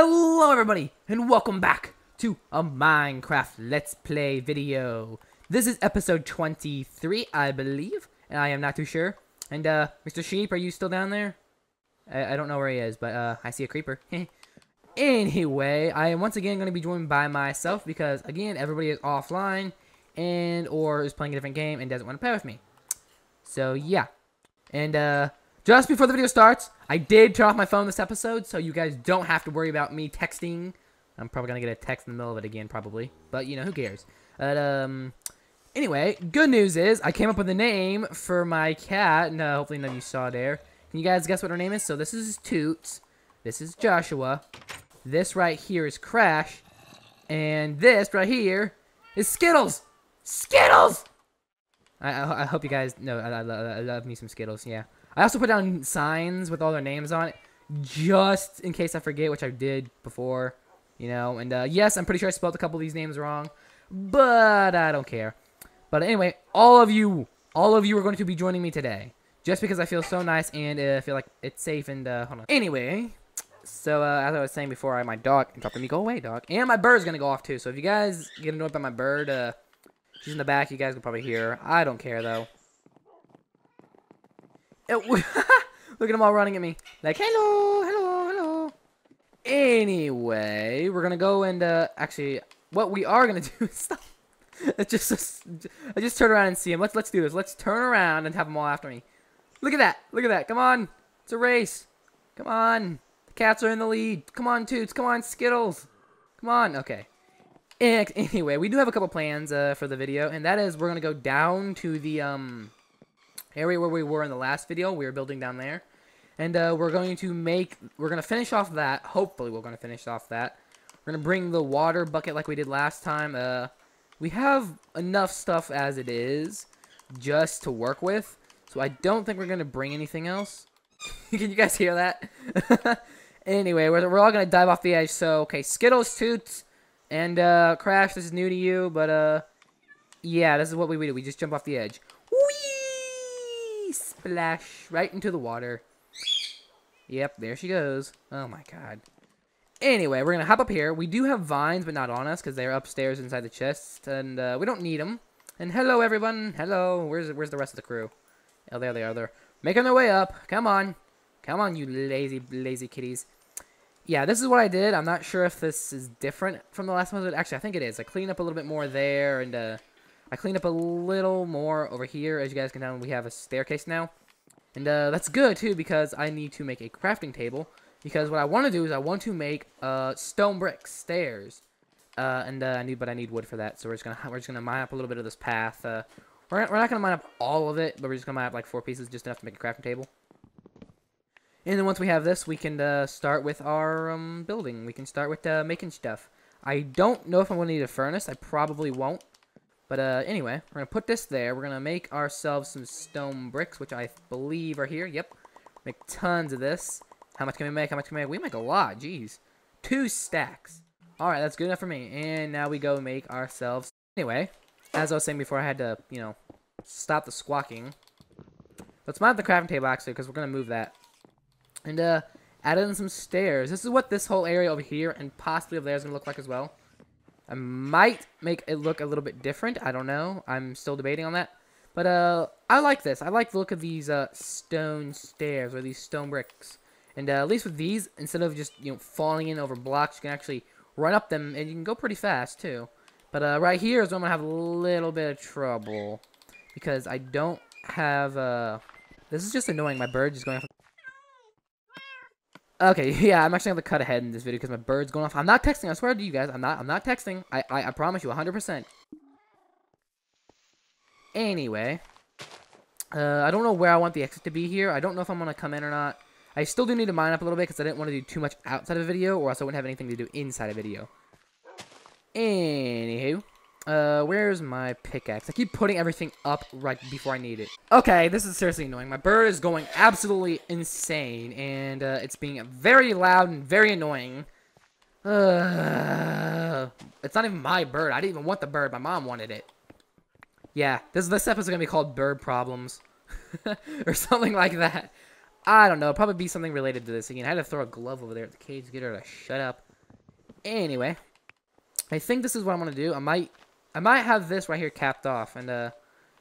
Hello everybody, and welcome back to a Minecraft Let's Play video. This is episode 23, I believe, and I am not too sure. And, uh, Mr. Sheep, are you still down there? I, I don't know where he is, but, uh, I see a creeper. anyway, I am once again going to be joined by myself because, again, everybody is offline and or is playing a different game and doesn't want to play with me. So, yeah. And, uh, just before the video starts, I did turn off my phone this episode, so you guys don't have to worry about me texting. I'm probably going to get a text in the middle of it again, probably. But, you know, who cares? But, um, anyway, good news is I came up with a name for my cat, uh, hopefully none of you saw there. Can you guys guess what her name is? So this is Toots. This is Joshua. This right here is Crash. And this right here is Skittles. Skittles! I, I, I hope you guys know I, I, I love me some Skittles, yeah. I also put down signs with all their names on it, just in case I forget, which I did before, you know. And uh, yes, I'm pretty sure I spelled a couple of these names wrong, but I don't care. But anyway, all of you, all of you are going to be joining me today, just because I feel so nice and uh, feel like it's safe and uh, hold on. Anyway, so uh, as I was saying before, I my dog interrupted me. Go away, dog. And my bird's gonna go off too. So if you guys get annoyed by my bird, uh, she's in the back. You guys can probably hear. Her. I don't care though. Look at them all running at me. Like, hello, hello, hello. Anyway, we're going to go and, uh, actually, what we are going to do is stop. It's just, I just turn around and see him. Let's, let's do this. Let's turn around and have them all after me. Look at that. Look at that. Come on. It's a race. Come on. The cats are in the lead. Come on, Toots. Come on, Skittles. Come on. Okay. Anyway, we do have a couple plans uh, for the video, and that is we're going to go down to the, um, area where we were in the last video. We were building down there. And uh, we're going to make, we're going to finish off that. Hopefully we're going to finish off that. We're going to bring the water bucket like we did last time. Uh, we have enough stuff as it is just to work with. So I don't think we're going to bring anything else. Can you guys hear that? anyway, we're, we're all going to dive off the edge. So, okay, Skittles, Toots, and uh, Crash, this is new to you. But, uh, yeah, this is what we do. We just jump off the edge. Splash right into the water. Yep, there she goes. Oh my god. Anyway, we're going to hop up here. We do have vines, but not on us, because they're upstairs inside the chest, and uh, we don't need them. And hello, everyone. Hello. Where's where's the rest of the crew? Oh, there they are. They're making their way up. Come on. Come on, you lazy, lazy kitties. Yeah, this is what I did. I'm not sure if this is different from the last one. Actually, I think it is. I cleaned up a little bit more there, and uh, I cleaned up a little more over here. As you guys can tell, we have a staircase now. And uh, that's good, too, because I need to make a crafting table. Because what I want to do is I want to make uh, stone brick stairs. Uh, and uh, I need, but I need wood for that. So we're just gonna we're just gonna mine up a little bit of this path. Uh, we're we're not gonna mine up all of it, but we're just gonna mine up like four pieces, just enough to make a crafting table. And then once we have this, we can uh, start with our um, building. We can start with making stuff. I don't know if I'm to need a furnace. I probably won't. But uh, anyway, we're going to put this there. We're going to make ourselves some stone bricks, which I believe are here. Yep. Make tons of this. How much can we make? How much can we make? We make a lot. Jeez. Two stacks. Alright, that's good enough for me. And now we go make ourselves... Anyway, as I was saying before, I had to, you know, stop the squawking. Let's mount the crafting table, actually, because we're going to move that. And, uh, add in some stairs. This is what this whole area over here and possibly over there is going to look like as well. I might make it look a little bit different. I don't know. I'm still debating on that. But uh, I like this. I like the look of these uh, stone stairs or these stone bricks. And uh, at least with these, instead of just you know falling in over blocks, you can actually run up them and you can go pretty fast too. But uh, right here is where I'm gonna have a little bit of trouble because I don't have. Uh, this is just annoying. My bird is going off. Okay, yeah, I'm actually gonna cut ahead in this video because my bird's going off. I'm not texting. I swear to you guys, I'm not. I'm not texting. I I, I promise you, 100%. Anyway, uh, I don't know where I want the exit to be here. I don't know if I'm gonna come in or not. I still do need to mine up a little bit because I didn't want to do too much outside of the video, or else I wouldn't have anything to do inside a video. Anywho, uh, where's my pickaxe? I keep putting everything up right before I need it. Okay, this is seriously annoying. My bird is going absolutely insane, and uh, it's being very loud and very annoying. Uh, it's not even my bird. I didn't even want the bird. My mom wanted it. Yeah, this this episode is gonna be called Bird Problems, or something like that. I don't know. Probably be something related to this. Again, I had to throw a glove over there at the cage to get her to shut up. Anyway, I think this is what I'm gonna do. I might, I might have this right here capped off, and uh,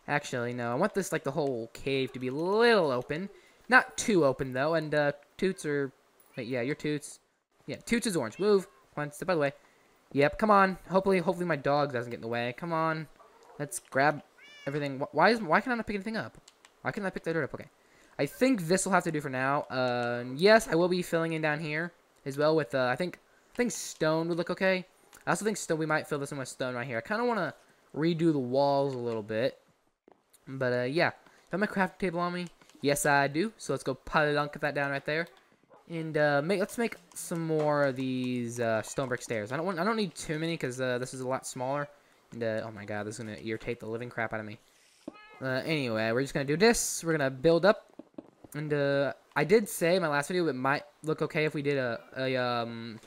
actually no, I want this like the whole cave to be a little open, not too open though. And uh, Toots are, wait, yeah, your Toots, yeah, Toots is orange. Move, come on, step of the way. Yep, come on. Hopefully, hopefully my dog doesn't get in the way. Come on, let's grab everything. Why is why can I not pick anything up? Why can't I pick the dirt up? Okay. I think this will have to do for now. Uh, yes, I will be filling in down here as well with, uh, I think, I think stone would look okay. I also think still we might fill this in with stone right here. I kind of want to redo the walls a little bit. But, uh, yeah. Do I have my crafting table on me? Yes, I do. So let's go put that down right there. And, uh, make, let's make some more of these, uh, stone brick stairs. I don't want, I don't need too many because, uh, this is a lot smaller. And, uh, oh my god, this is going to irritate the living crap out of me. Uh, anyway, we're just going to do this. We're going to build up and uh, I did say in my last video it might look okay if we did a, a um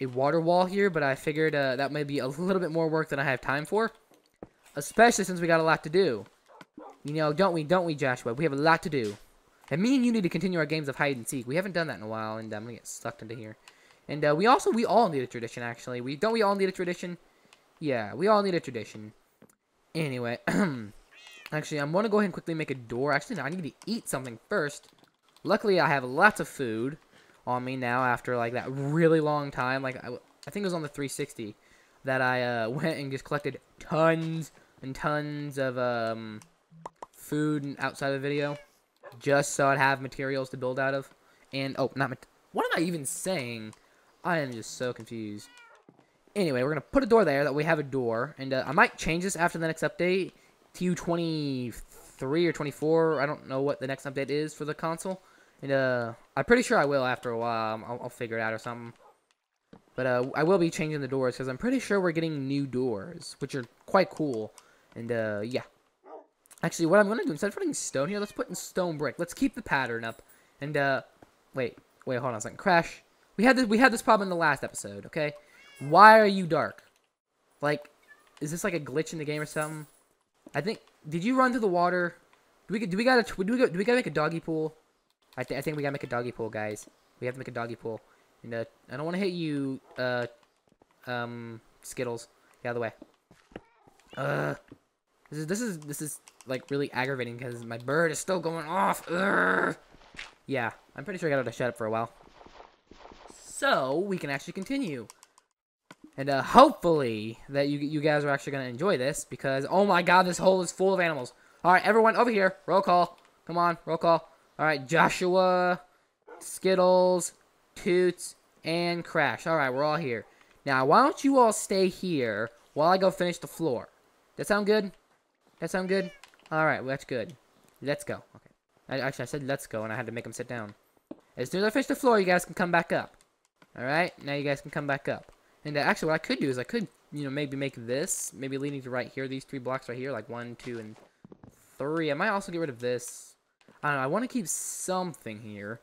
a water wall here, but I figured uh, that might be a little bit more work than I have time for, especially since we got a lot to do. You know, don't we? Don't we, Joshua? We have a lot to do. And me and you need to continue our games of hide and seek. We haven't done that in a while, and I'm gonna get sucked into here. And uh, we also, we all need a tradition. Actually, we don't. We all need a tradition. Yeah, we all need a tradition. Anyway, Actually, I'm going to go ahead and quickly make a door. Actually, no, I need to eat something first. Luckily, I have lots of food on me now after, like, that really long time. Like, I, I think it was on the 360 that I uh, went and just collected tons and tons of um, food outside of the video just so I'd have materials to build out of. And, oh, not, what am I even saying? I am just so confused. Anyway, we're to put a door there that we have a door. And uh, I might change this after the next update to 23 or 24. I don't know what the next update is for the console. And uh, I'm pretty sure I will after a while. I'll, I'll figure it out or something. But uh, I will be changing the doors because I'm pretty sure we're getting new doors, which are quite cool. And uh, yeah. Actually, what I'm going to do, instead of putting stone here, let's put in stone brick. Let's keep the pattern up. And, uh, wait, wait, hold on a second. Crash. We had this, we had this problem in the last episode, okay? Why are you dark? Like, is this like a glitch in the game or something? I think. Did you run to the water? Do we do we gotta do we, do we gotta make a doggy pool? I think I think we gotta make a doggy pool, guys. We have to make a doggy pool. And uh, I don't want to hit you, uh, um, Skittles. Get out of the way. Uh, this is this is this is like really aggravating because my bird is still going off. Ugh. Yeah, I'm pretty sure I got to shut up for a while. So we can actually continue. And uh, hopefully that you you guys are actually to enjoy this because, oh my god, this hole is full of animals. All right, everyone over here. Roll call. Come on, roll call. All right, Joshua, Skittles, Toots, and Crash. All right, we're all here. Now, why don't you all stay here while I go finish the floor? That sound good? That sound good? All right, well, that's good. Let's go. Okay. I, actually, I said let's go, and I had to make them sit down. As soon as I finish the floor, you guys can come back up. All right? Now you guys can come back up. And uh, actually, what I could do is I could, you know, maybe make this, maybe leading to right here, these three blocks right here, like one, two, and three. I might also get rid of this. I don't know, I want to keep something here.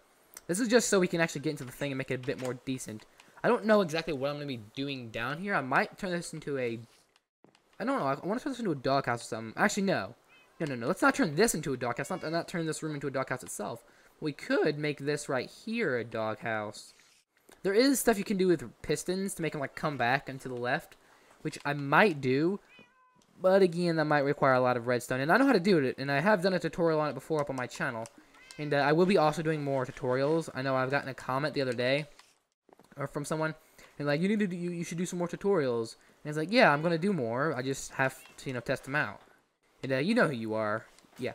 This is just so we can actually get into the thing and make it a bit more decent. I don't know exactly what I'm going to be doing down here. I might turn this into a... I don't know, I want to turn this into a doghouse or something. Actually, no. No, no, no, let's not turn this into a doghouse. Not, not turn this room into a doghouse itself. We could make this right here a doghouse. There is stuff you can do with pistons to make them like come back and to the left, which I might do. But again, that might require a lot of redstone. And I know how to do it, and I have done a tutorial on it before up on my channel. And uh, I will be also doing more tutorials. I know I've gotten a comment the other day or from someone, and like, you need to do, you, you should do some more tutorials. And it's like, yeah, I'm going to do more. I just have to, you know, test them out. And uh, you know who you are. Yeah.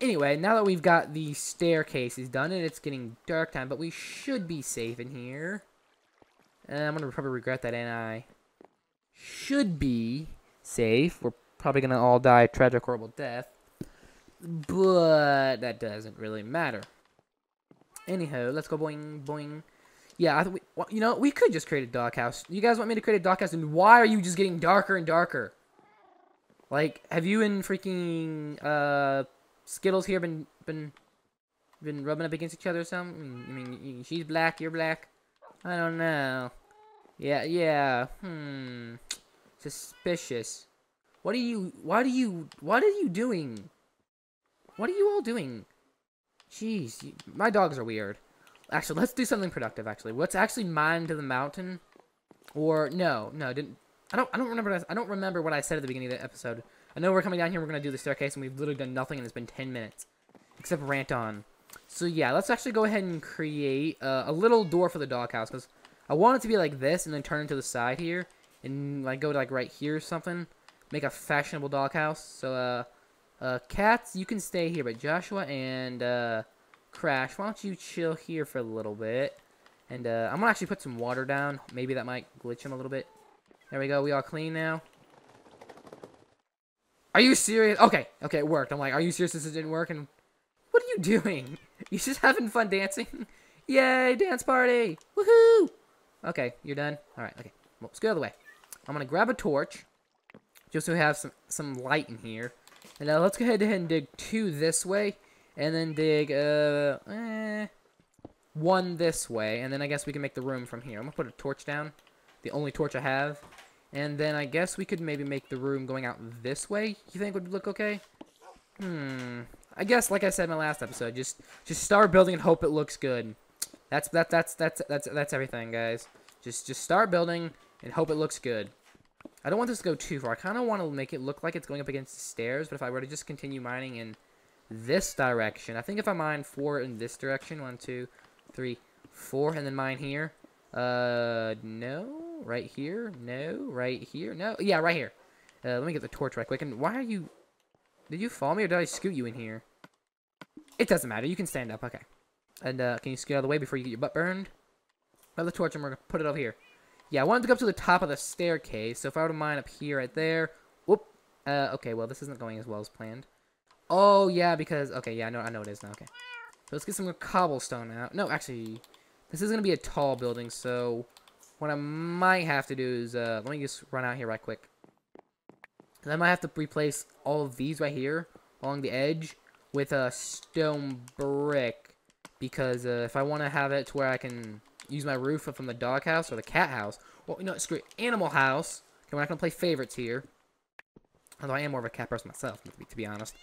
Anyway, now that we've got the staircases done, and it's getting dark time, but we should be safe in here. And I'm going to probably regret that, and I should be safe. We're probably going to all die a tragic, horrible death. But that doesn't really matter. Anyhow, let's go boing, boing. Yeah, I we, well, you know, we could just create a doghouse. You guys want me to create a doghouse, and why are you just getting darker and darker? Like, have you and freaking, uh, Skittles here been been been rubbing up against each other or something? I mean, she's black, you're black. I don't know. Yeah, yeah. Hmm. Suspicious. What are you? What are you? What are you doing? What are you all doing? Jeez, you, my dogs are weird. Actually, let's do something productive. Actually, let's actually mine to the mountain. Or no, no, didn't. I don't. I don't remember. I don't remember what I said at the beginning of the episode. I know we're coming down here. We're gonna do the staircase, and we've literally done nothing, and it's been 10 minutes, except rant on. So yeah, let's actually go ahead and create uh, a little door for the doghouse because I want it to be like this, and then turn to the side here, and like go to like right here or something. Make a fashionable doghouse. So uh, uh, cats, you can stay here, but Joshua and uh, Crash, why don't you chill here for a little bit? And uh, I'm gonna actually put some water down. Maybe that might glitch him a little bit. There we go. We all clean now. Are you serious? Okay, okay, it worked. I'm like, are you serious? This didn't work. And what are you doing? You just having fun dancing? Yay, dance party! Woohoo! Okay, you're done. All right. Okay, well, let's go the other way. I'm gonna grab a torch, just we have some some light in here. And now let's go ahead and dig two this way, and then dig uh eh, one this way, and then I guess we can make the room from here. I'm gonna put a torch down, the only torch I have. And then I guess we could maybe make the room going out this way. You think would look okay? Hmm. I guess, like I said in my last episode, just just start building and hope it looks good. That's that that's that's that's that's everything, guys. Just just start building and hope it looks good. I don't want this to go too far. I kind of want to make it look like it's going up against the stairs, but if I were to just continue mining in this direction, I think if I mine four in this direction, one, two, three, four, and then mine here, uh, no, right here, no, right here, no, yeah, right here. Uh, let me get the torch right quick. And why are you, did you fall me or did I scoot you in here? It doesn't matter. You can stand up. Okay. And uh, can you scoot out of the way before you get your butt burned? Another torch, and we're to put it over here. Yeah, I wanted to go up to the top of the staircase, so if I were to mine up here, right there. Whoop. Uh, okay, well, this isn't going as well as planned. Oh, yeah, because... Okay, yeah, I know, I know it is now. Okay. So let's get some cobblestone out. No, actually, this is going to be a tall building, so what I might have to do is... Uh, let me just run out here right quick. I might have to replace all of these right here along the edge with a stone brick because uh, if I want to have it to where I can use my roof from the doghouse or the cat house. Well, you know, screw it. Animal house. Okay, we're not going to play favorites here. Although I am more of a cat person myself, to be, to be honest.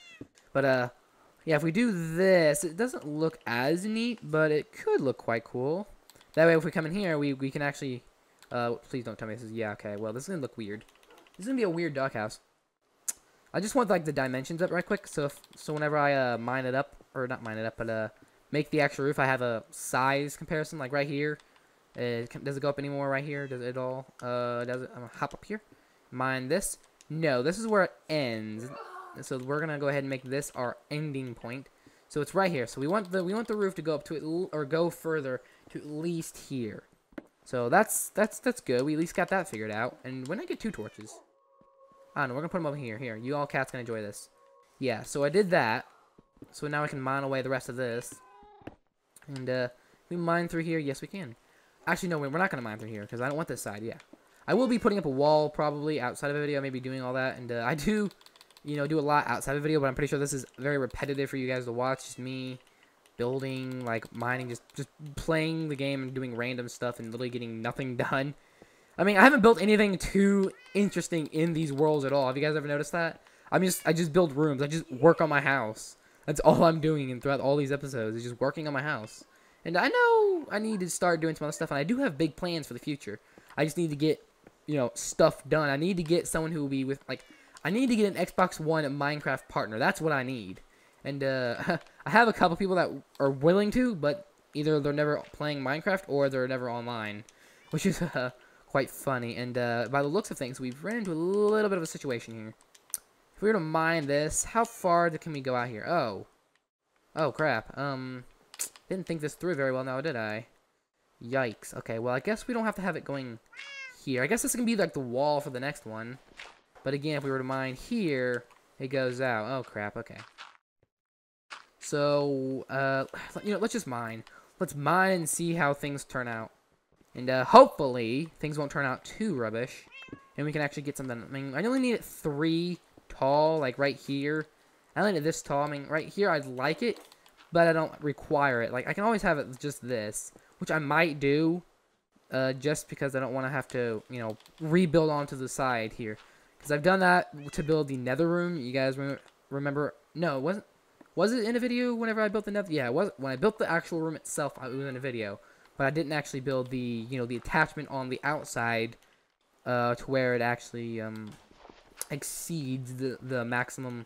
But, uh, yeah, if we do this, it doesn't look as neat, but it could look quite cool. That way, if we come in here, we, we can actually... Uh, please don't tell me this is... Yeah, okay, well, this is going to look weird. This is going to be a weird doghouse. I just want, like, the dimensions up right quick, so if, so whenever I, uh, mine it up, or not mine it up, but, uh, make the actual roof, I have a size comparison, like right here. Uh, does it go up anymore right here? Does it all? Uh, does it? I'm gonna hop up here. Mine this. No, this is where it ends. So we're gonna go ahead and make this our ending point. So it's right here. So we want the we want the roof to go up to it or go further to at least here. So that's that's that's good. We at least got that figured out. And when I get two torches, I don't know. We're gonna put them over here. Here, you all cats can enjoy this. Yeah. So I did that. So now I can mine away the rest of this. And, uh, we mine through here? Yes, we can. Actually, no, we're not going to mine through here, because I don't want this side, yeah. I will be putting up a wall, probably, outside of a video, maybe doing all that, and, uh, I do, you know, do a lot outside of a video, but I'm pretty sure this is very repetitive for you guys to watch, just me building, like, mining, just, just playing the game and doing random stuff and literally getting nothing done. I mean, I haven't built anything too interesting in these worlds at all. Have you guys ever noticed that? I'm just, I just build rooms. I just work on my house. That's all I'm doing and throughout all these episodes is just working on my house. And I know I need to start doing some other stuff, and I do have big plans for the future. I just need to get, you know, stuff done. I need to get someone who will be with, like, I need to get an Xbox One Minecraft partner. That's what I need. And, uh, I have a couple people that are willing to, but either they're never playing Minecraft or they're never online, which is, uh, quite funny. And, uh, by the looks of things, we've run into a little bit of a situation here. If we were to mine this, how far can we go out here? Oh. Oh, crap. Um, didn't think this through very well now, did I? Yikes. Okay, well, I guess we don't have to have it going here. I guess this can be, like, the wall for the next one. But again, if we were to mine here, it goes out. Oh, crap. Okay. So, uh, you know, let's just mine. Let's mine and see how things turn out. And, uh, hopefully, things won't turn out too rubbish. And we can actually get something. I mean, I only need three tall, like right here. I like it this tall. I mean, right here, I'd like it, but I don't require it. Like, I can always have it just this, which I might do, uh, just because I don't want to have to, you know, rebuild onto the side here. Because I've done that to build the nether room. You guys re remember? No, it wasn't. Was it in a video whenever I built the nether? Yeah, it was. When I built the actual room itself, it was in a video. but I didn't actually build the you know the attachment on the outside uh, to where it actually um, exceeds the the maximum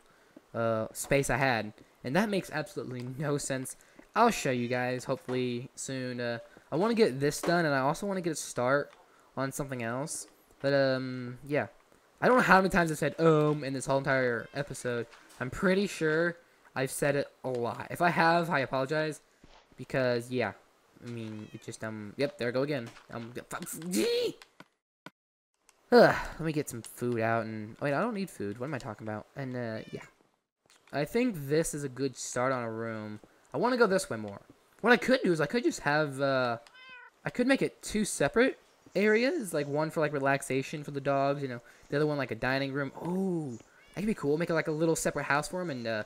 uh, space I had, and that makes absolutely no sense. I'll show you guys hopefully soon. Uh, I want to get this done, and I also want to get a start on something else. But um, yeah, I don't know how many times I've said um in this whole entire episode. I'm pretty sure I've said it a lot. If I have, I apologize. Because, yeah. I mean, it just, um, yep, there I go again. Um, Ugh, let me get some food out and, wait, I don't need food. What am I talking about? And, uh, yeah. I think this is a good start on a room. I want to go this way more. What I could do is I could just have, uh, I could make it two separate areas. Like, one for, like, relaxation for the dogs, you know. The other one, like, a dining room. Oh, that could be cool. Make it, like, a little separate house for them and, uh,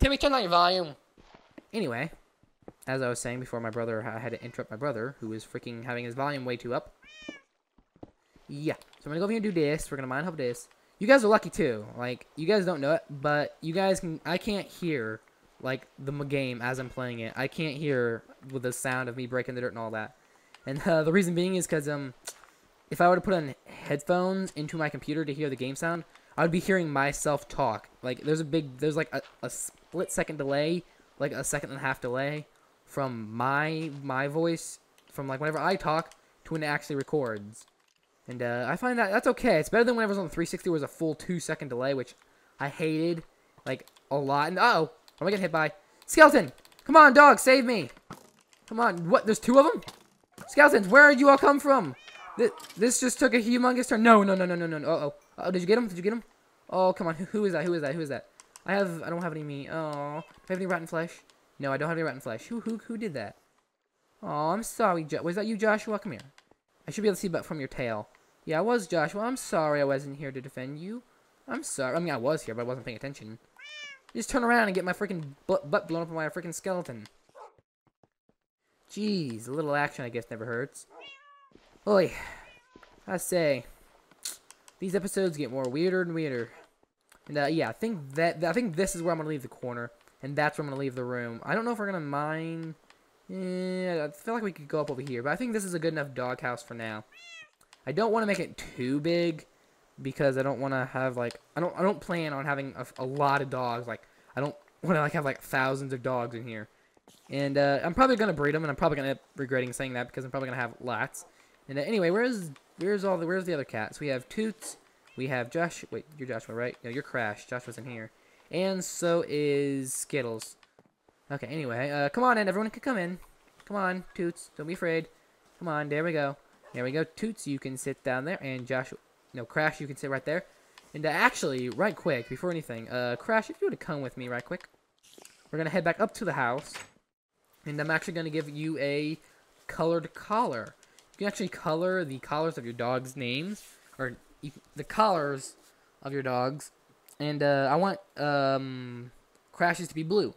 Timmy, turn on your volume. Anyway, as I was saying before, my brother, I had to interrupt my brother, who was freaking having his volume way too up. Yeah, so I'm gonna go over here and do this. We're gonna mind help this. You guys are lucky too. Like, you guys don't know it, but you guys can. I can't hear like the game as I'm playing it. I can't hear with the sound of me breaking the dirt and all that. And uh, the reason being is because um, if I were to put on headphones into my computer to hear the game sound, I would be hearing myself talk. Like, there's a big, there's like a, a split second delay, like a second and a half delay from my my voice from like whenever I talk to when it actually records. And uh, I find that that's okay. It's better than whenever it was on the 360 was a full two second delay, which I hated like a lot. And uh oh, am I getting hit by skeleton? Come on, dog, save me! Come on, what? There's two of them. Skeletons, where did you all come from? This, this just took a humongous turn. No, no, no, no, no, no. Uh oh. Uh oh, did you get him? Did you get him? Oh, come on. Who is that? Who is that? Who is that? I have, I don't have any meat. Oh, do I have any rotten flesh? No, I don't have any rotten flesh. Who, who, who did that? Oh, I'm sorry. Jo was that you, Joshua? Come here. I should be able to see but from your tail. Yeah, I was Joshua. I'm sorry I wasn't here to defend you. I'm sorry. I mean, I was here, but I wasn't paying attention. Just turn around and get my freaking butt, blown up by a freaking skeleton. Jeez, a little action, I guess, never hurts. Oi, I say, these episodes get more weirder and weirder. And uh, yeah, I think that I think this is where I'm gonna leave the corner, and that's where I'm gonna leave the room. I don't know if we're gonna mine. Yeah, I feel like we could go up over here, but I think this is a good enough doghouse for now. I don't want to make it too big because I don't want to have like I don't I don't plan on having a, a lot of dogs. Like I don't want to like have like thousands of dogs in here. And uh, I'm probably gonna breed them, and I'm probably gonna regretting saying that because I'm probably gonna have lots. And uh, anyway, where's where's all the where's the other cats? We have Toots, we have Josh. Wait, you're Joshua, right? No, you're Crash. Joshua's in here. And so is Skittles. Okay, anyway. Uh, come on in. Everyone can come in. Come on, Toots. Don't be afraid. Come on. There we go. There we go. Toots, you can sit down there. And Josh, No, Crash, you can sit right there. And uh, actually, right quick, before anything, uh, Crash, if you would come with me right quick. We're going to head back up to the house. And I'm actually going to give you a colored collar. You can actually color the collars of your dog's names. Or the collars of your dogs, and uh, I want um, Crash's to be blue.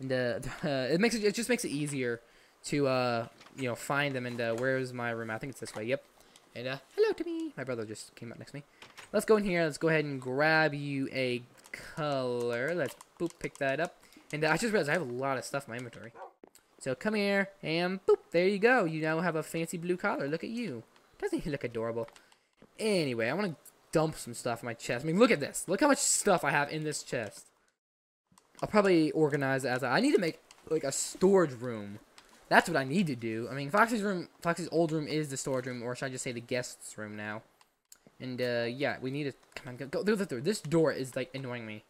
And uh, it makes it, it just makes it easier to uh, you know find them. And uh, where's my room? I think it's this way. Yep. And uh, hello to me. My brother just came up next to me. Let's go in here. Let's go ahead and grab you a color. Let's boop pick that up. And uh, I just realized I have a lot of stuff in my inventory. So come here and boop. There you go. You now have a fancy blue collar. Look at you. Doesn't he look adorable? Anyway, I want to dump some stuff in my chest. I mean, look at this. Look how much stuff I have in this chest. I'll probably organize it as I, I need to make like a storage room. That's what I need to do. I mean, Foxy's room, Foxy's old room is the storage room, or should I just say the guest's room now? And uh, yeah, we need to come on, go, go through the door. This door is like annoying me,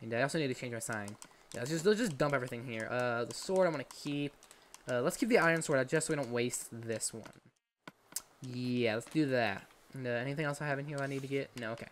and I also need to change my sign. Yeah, let's just let's just dump everything here. Uh, the sword I'm gonna keep. Uh, let's keep the iron sword just so we don't waste this one. Yeah, let's do that. And, uh, anything else I have in here I need to get? No, okay.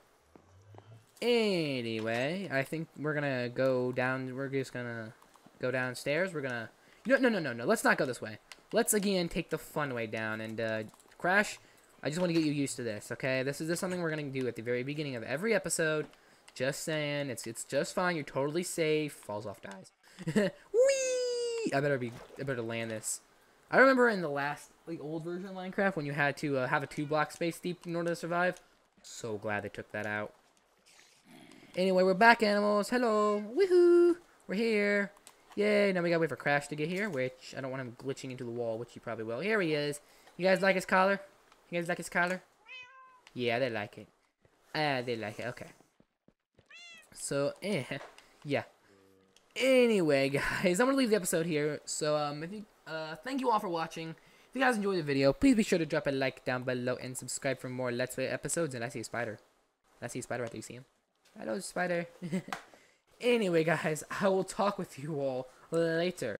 Anyway, I think we're gonna go down, we're just gonna go downstairs, we're gonna, no, no, no, no, no, let's not go this way. Let's, again, take the fun way down, and, uh, Crash, I just want to get you used to this, okay? This is just something we're gonna do at the very beginning of every episode. Just saying, it's it's just fine, you're totally safe, falls off, dies. Whee! I better be, I better land this. I remember in the last, like, old version of Minecraft when you had to uh, have a two-block space deep in order to survive. So glad they took that out. Anyway, we're back, animals. Hello. Woohoo! We're here. Yay, now we gotta wait for Crash to get here, which I don't want him glitching into the wall, which he probably will. Here he is. You guys like his collar? You guys like his collar? Yeah, they like it. Ah, they like it. Okay. So, eh, yeah. Anyway, guys, I'm gonna leave the episode here. So, um, if you, uh, thank you all for watching. If you guys enjoyed the video, please be sure to drop a like down below and subscribe for more Let's Play episodes. And I see a spider. I see a spider. I think you see him. Hello, spider. anyway, guys, I will talk with you all later.